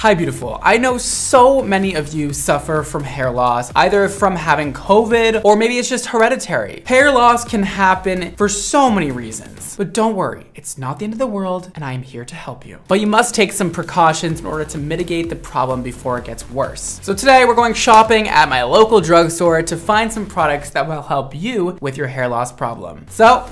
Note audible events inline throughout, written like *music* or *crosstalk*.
Hi, beautiful. I know so many of you suffer from hair loss, either from having COVID or maybe it's just hereditary. Hair loss can happen for so many reasons, but don't worry, it's not the end of the world and I am here to help you. But you must take some precautions in order to mitigate the problem before it gets worse. So today we're going shopping at my local drugstore to find some products that will help you with your hair loss problem. So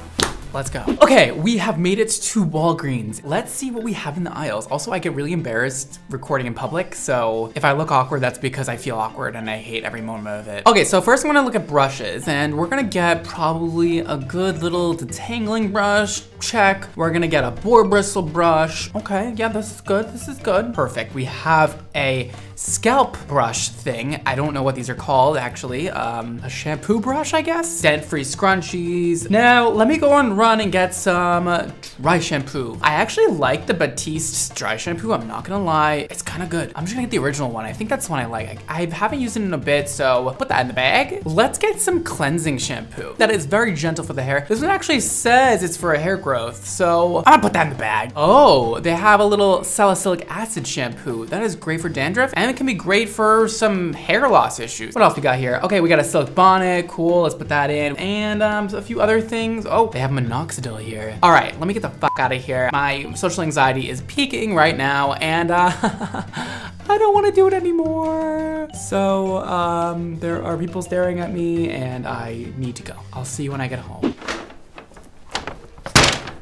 Let's go. Okay, we have made it to Walgreens. Let's see what we have in the aisles. Also, I get really embarrassed recording in public, so if I look awkward, that's because I feel awkward and I hate every moment of it. Okay, so first I'm gonna look at brushes, and we're gonna get probably a good little detangling brush, check. We're gonna get a boar bristle brush. Okay, yeah, this is good, this is good. Perfect, we have a scalp brush thing. I don't know what these are called, actually. Um, a shampoo brush, I guess? Dent-free scrunchies. Now, let me go on run and get some dry shampoo. I actually like the Batiste dry shampoo, I'm not gonna lie. It's kind of good. I'm just gonna get the original one. I think that's the one I like. I, I haven't used it in a bit, so put that in the bag. Let's get some cleansing shampoo. That is very gentle for the hair. This one actually says it's for hair growth, so I'm gonna put that in the bag. Oh, they have a little salicylic acid shampoo. That is great for dandruff and it can be great for some hair loss issues. What else we got here? Okay, we got a silk bonnet. Cool, let's put that in. And um, a few other things. Oh, they have minoxidil here. All right, let me get the fuck out of here. My social anxiety is peaking right now and uh, *laughs* I don't want to do it anymore. So um, there are people staring at me and I need to go. I'll see you when I get home.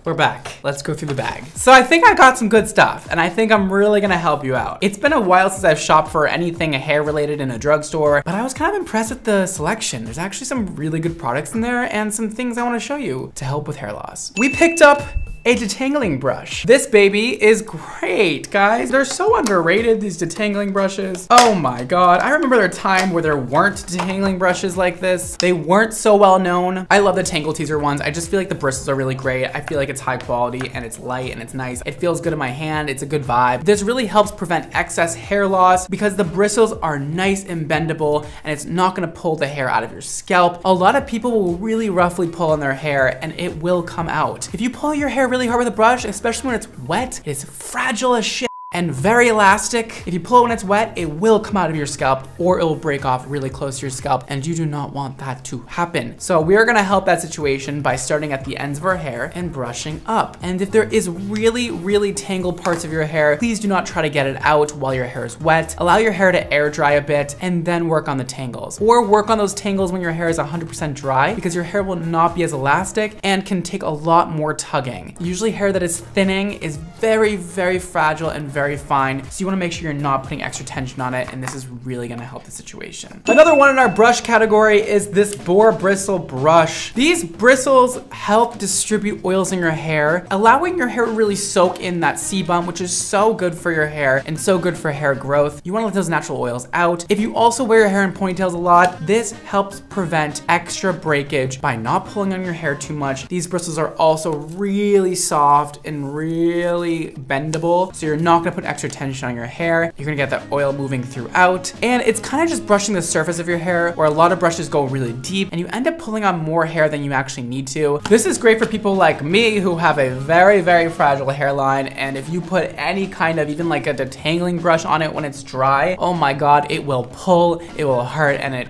We're back. Let's go through the bag. So I think I got some good stuff and I think I'm really gonna help you out. It's been a while since I've shopped for anything hair related in a drugstore, but I was kind of impressed with the selection. There's actually some really good products in there and some things I wanna show you to help with hair loss. We picked up a detangling brush. This baby is great, guys. They're so underrated, these detangling brushes. Oh my God. I remember a time where there weren't detangling brushes like this. They weren't so well known. I love the Tangle Teezer ones. I just feel like the bristles are really great. I feel like it's high quality and it's light and it's nice. It feels good in my hand. It's a good vibe. This really helps prevent excess hair loss because the bristles are nice and bendable and it's not gonna pull the hair out of your scalp. A lot of people will really roughly pull on their hair and it will come out. If you pull your hair really hard with a brush, especially when it's wet, it's fragile as shit and very elastic. If you pull it when it's wet, it will come out of your scalp or it will break off really close to your scalp and you do not want that to happen. So we are gonna help that situation by starting at the ends of our hair and brushing up. And if there is really, really tangled parts of your hair, please do not try to get it out while your hair is wet. Allow your hair to air dry a bit and then work on the tangles. Or work on those tangles when your hair is 100% dry because your hair will not be as elastic and can take a lot more tugging. Usually hair that is thinning is very, very fragile and very very fine. So you wanna make sure you're not putting extra tension on it and this is really gonna help the situation. Another one in our brush category is this boar bristle brush. These bristles help distribute oils in your hair, allowing your hair to really soak in that sebum, which is so good for your hair and so good for hair growth. You wanna let those natural oils out. If you also wear your hair in ponytails a lot, this helps prevent extra breakage by not pulling on your hair too much. These bristles are also really soft and really bendable, so you're not gonna put extra tension on your hair. You're gonna get that oil moving throughout. And it's kind of just brushing the surface of your hair where a lot of brushes go really deep and you end up pulling on more hair than you actually need to. This is great for people like me who have a very, very fragile hairline. And if you put any kind of, even like a detangling brush on it when it's dry, oh my God, it will pull, it will hurt, and it,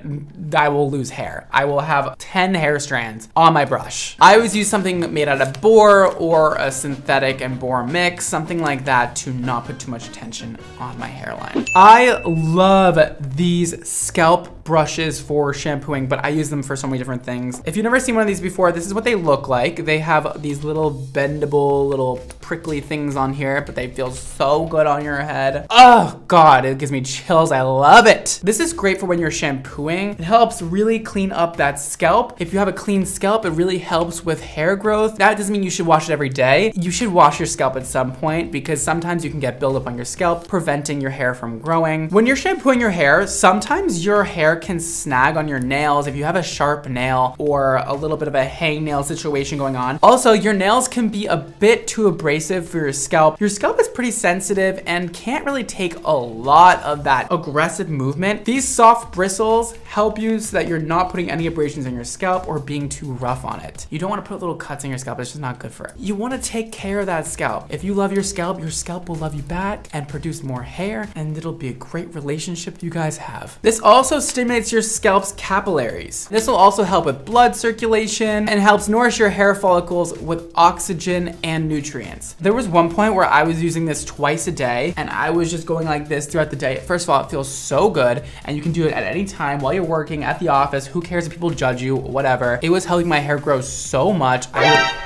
I will lose hair. I will have 10 hair strands on my brush. I always use something made out of boar or a synthetic and boar mix, something like that to not put too much attention on my hairline. I love these scalp brushes for shampooing, but I use them for so many different things. If you've never seen one of these before, this is what they look like. They have these little bendable, little prickly things on here, but they feel so good on your head. Oh God, it gives me chills. I love it. This is great for when you're shampooing. It helps really clean up that scalp. If you have a clean scalp, it really helps with hair growth. That doesn't mean you should wash it every day. You should wash your scalp at some point because sometimes you can get buildup on your scalp, preventing your hair from growing. When you're shampooing your hair, sometimes your hair can snag on your nails if you have a sharp nail or a little bit of a hangnail situation going on. Also, your nails can be a bit too abrasive for your scalp. Your scalp is pretty sensitive and can't really take a lot of that aggressive movement. These soft bristles help you so that you're not putting any abrasions on your scalp or being too rough on it. You don't want to put little cuts in your scalp. It's just not good for it. You want to take care of that scalp. If you love your scalp, your scalp will love you back and produce more hair and it'll be a great relationship you guys have. This also stimulates your scalp's capillaries. This will also help with blood circulation and helps nourish your hair follicles with oxygen and nutrients. There was one point where I was using this twice a day and I was just going like this throughout the day. First of all, it feels so good and you can do it at any time while you're working at the office. Who cares if people judge you, whatever. It was helping my hair grow so much. I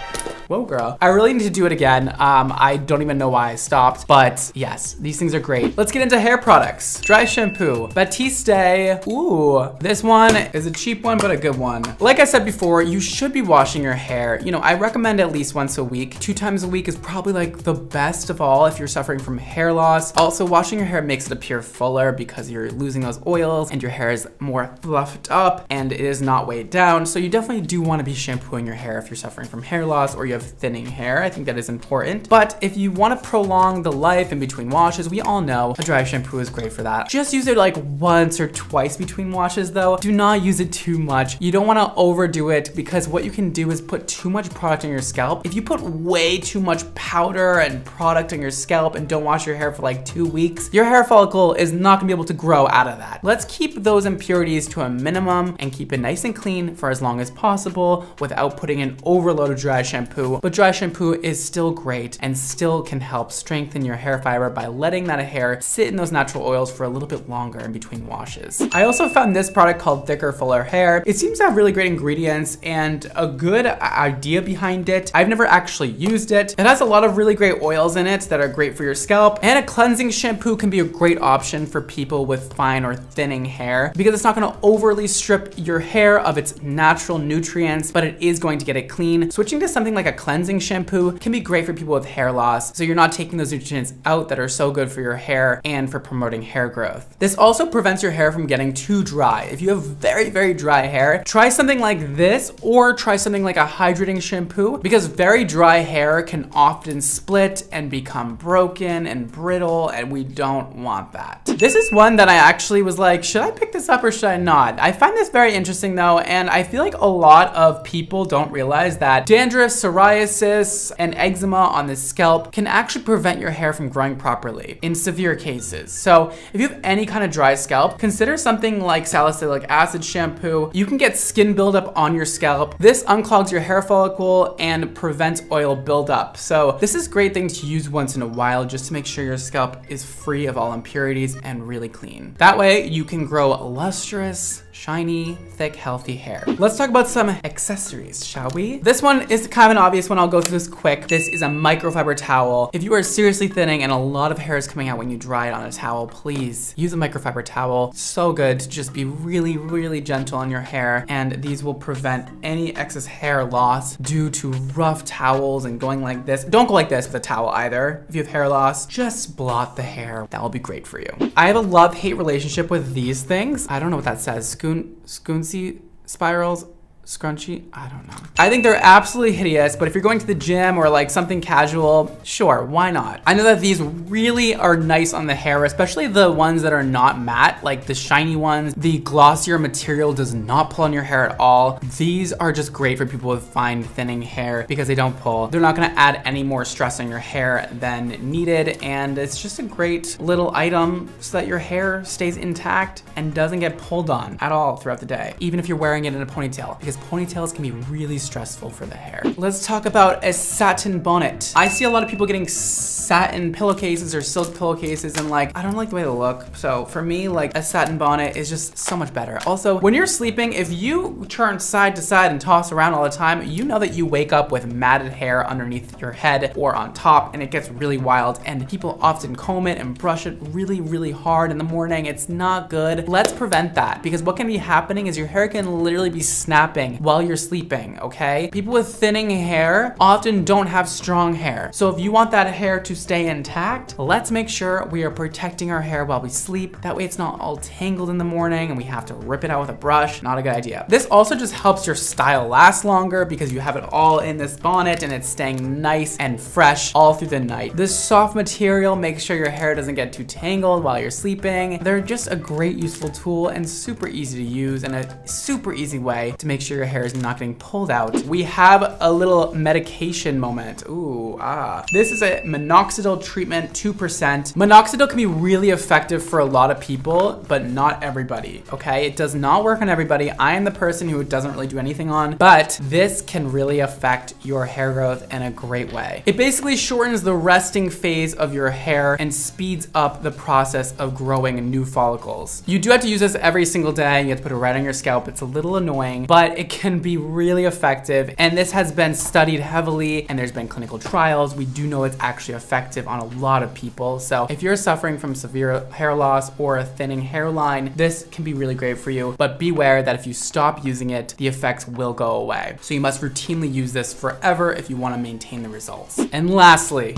Whoa, girl. I really need to do it again. Um, I don't even know why I stopped, but yes, these things are great. Let's get into hair products. Dry shampoo, Batiste. Ooh, this one is a cheap one, but a good one. Like I said before, you should be washing your hair. You know, I recommend at least once a week. Two times a week is probably like the best of all if you're suffering from hair loss. Also, washing your hair makes it appear fuller because you're losing those oils and your hair is more fluffed up and it is not weighed down. So you definitely do want to be shampooing your hair if you're suffering from hair loss or you have of thinning hair. I think that is important. But if you want to prolong the life in between washes, we all know a dry shampoo is great for that. Just use it like once or twice between washes though. Do not use it too much. You don't want to overdo it because what you can do is put too much product on your scalp. If you put way too much powder and product on your scalp and don't wash your hair for like two weeks, your hair follicle is not gonna be able to grow out of that. Let's keep those impurities to a minimum and keep it nice and clean for as long as possible without putting an overload of dry shampoo but dry shampoo is still great and still can help strengthen your hair fiber by letting that hair sit in those natural oils for a little bit longer in between washes. I also found this product called Thicker Fuller Hair. It seems to have really great ingredients and a good idea behind it. I've never actually used it. It has a lot of really great oils in it that are great for your scalp and a cleansing shampoo can be a great option for people with fine or thinning hair because it's not gonna overly strip your hair of its natural nutrients, but it is going to get it clean. Switching to something like a cleansing shampoo can be great for people with hair loss, so you're not taking those nutrients out that are so good for your hair and for promoting hair growth. This also prevents your hair from getting too dry. If you have very, very dry hair, try something like this or try something like a hydrating shampoo because very dry hair can often split and become broken and brittle and we don't want that. This is one that I actually was like, should I pick this up or should I not? I find this very interesting though, and I feel like a lot of people don't realize that dandruff, psoriasis, psoriasis and eczema on the scalp can actually prevent your hair from growing properly in severe cases. So if you have any kind of dry scalp, consider something like salicylic acid shampoo. You can get skin buildup on your scalp. This unclogs your hair follicle and prevents oil buildup. So this is a great thing to use once in a while just to make sure your scalp is free of all impurities and really clean. That way you can grow lustrous, shiny, thick, healthy hair. Let's talk about some accessories, shall we? This one is kind of an obvious one. I'll go through this quick. This is a microfiber towel. If you are seriously thinning and a lot of hair is coming out when you dry it on a towel, please use a microfiber towel. So good to just be really, really gentle on your hair. And these will prevent any excess hair loss due to rough towels and going like this. Don't go like this with a towel either. If you have hair loss, just blot the hair. That will be great for you. I have a love-hate relationship with these things. I don't know what that says. Scoon, Scoonsy spirals scrunchy? I don't know. I think they're absolutely hideous, but if you're going to the gym or like something casual, sure, why not? I know that these really are nice on the hair, especially the ones that are not matte, like the shiny ones. The glossier material does not pull on your hair at all. These are just great for people with fine thinning hair because they don't pull. They're not gonna add any more stress on your hair than needed, and it's just a great little item so that your hair stays intact and doesn't get pulled on at all throughout the day, even if you're wearing it in a ponytail, because ponytails can be really stressful for the hair. Let's talk about a satin bonnet. I see a lot of people getting satin pillowcases or silk pillowcases and like, I don't like the way they look. So for me, like a satin bonnet is just so much better. Also, when you're sleeping, if you turn side to side and toss around all the time, you know that you wake up with matted hair underneath your head or on top and it gets really wild and people often comb it and brush it really, really hard in the morning. It's not good. Let's prevent that because what can be happening is your hair can literally be snapping while you're sleeping, okay? People with thinning hair often don't have strong hair. So if you want that hair to stay intact, let's make sure we are protecting our hair while we sleep. That way it's not all tangled in the morning and we have to rip it out with a brush. Not a good idea. This also just helps your style last longer because you have it all in this bonnet and it's staying nice and fresh all through the night. This soft material makes sure your hair doesn't get too tangled while you're sleeping. They're just a great useful tool and super easy to use and a super easy way to make sure your hair is not getting pulled out. We have a little medication moment. Ooh, ah. This is a minoxidil treatment, 2%. Minoxidil can be really effective for a lot of people, but not everybody, okay? It does not work on everybody. I am the person who it doesn't really do anything on, but this can really affect your hair growth in a great way. It basically shortens the resting phase of your hair and speeds up the process of growing new follicles. You do have to use this every single day. You have to put it right on your scalp. It's a little annoying, but it can be really effective. And this has been studied heavily and there's been clinical trials. We do know it's actually effective on a lot of people. So if you're suffering from severe hair loss or a thinning hairline, this can be really great for you. But beware that if you stop using it, the effects will go away. So you must routinely use this forever if you wanna maintain the results. And lastly,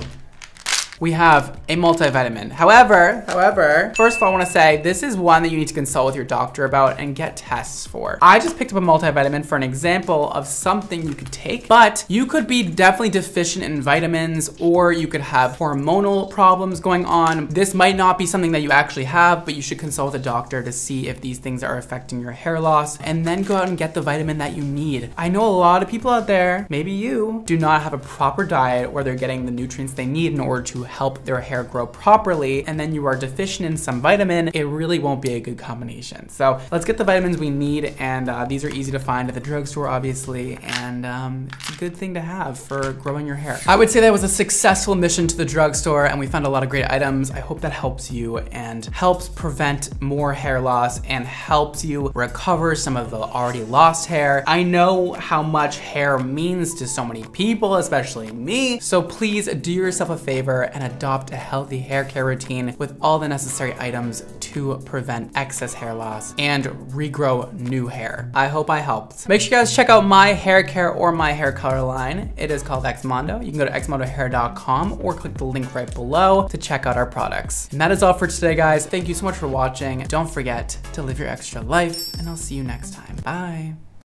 we have a multivitamin. However, however, first of all, I wanna say this is one that you need to consult with your doctor about and get tests for. I just picked up a multivitamin for an example of something you could take, but you could be definitely deficient in vitamins or you could have hormonal problems going on. This might not be something that you actually have, but you should consult a doctor to see if these things are affecting your hair loss and then go out and get the vitamin that you need. I know a lot of people out there, maybe you, do not have a proper diet where they're getting the nutrients they need in order to help their hair grow properly, and then you are deficient in some vitamin, it really won't be a good combination. So let's get the vitamins we need, and uh, these are easy to find at the drugstore, obviously, and um, it's a good thing to have for growing your hair. I would say that was a successful mission to the drugstore, and we found a lot of great items. I hope that helps you and helps prevent more hair loss and helps you recover some of the already lost hair. I know how much hair means to so many people, especially me, so please do yourself a favor and adopt a healthy hair care routine with all the necessary items to prevent excess hair loss and regrow new hair. I hope I helped. Make sure you guys check out my hair care or my hair color line. It is called Xmondo. You can go to xmondohair.com or click the link right below to check out our products. And that is all for today, guys. Thank you so much for watching. Don't forget to live your extra life, and I'll see you next time. Bye.